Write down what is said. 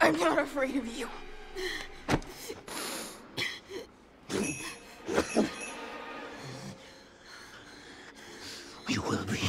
I'm not afraid of you. You will be.